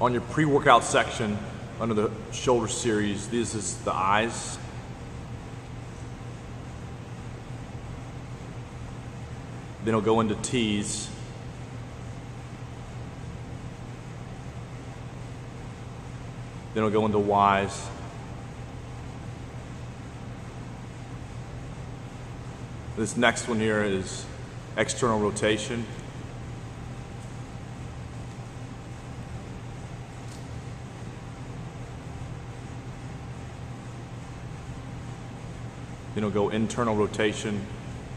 On your pre-workout section, under the shoulder series, this is the I's. Then it'll go into T's. Then it'll go into Y's. This next one here is external rotation. Then it'll go internal rotation.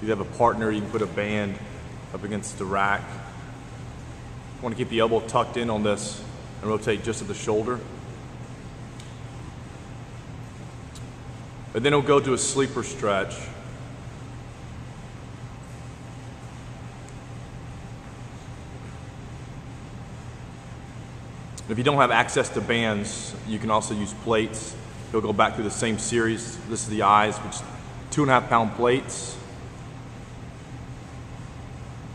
You have a partner, you can put a band up against the rack. You want to keep the elbow tucked in on this and rotate just at the shoulder. And then it'll go to a sleeper stretch. If you don't have access to bands, you can also use plates. You'll go back through the same series. This is the I's, which two and a half pound plates.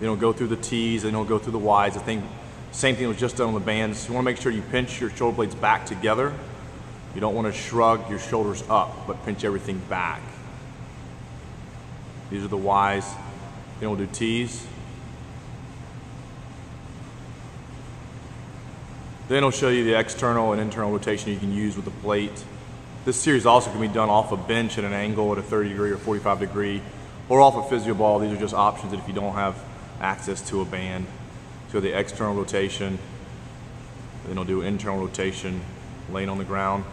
They don't go through the T's, they don't go through the Y's. I think same thing was just done on the bands. You want to make sure you pinch your shoulder blades back together. You don't want to shrug your shoulders up, but pinch everything back. These are the Y's. Then we'll do T's. Then I'll show you the external and internal rotation you can use with the plate. This series also can be done off a bench at an angle at a 30 degree or 45 degree, or off a physio ball. These are just options that if you don't have access to a band. So the external rotation, then I'll do internal rotation, laying on the ground.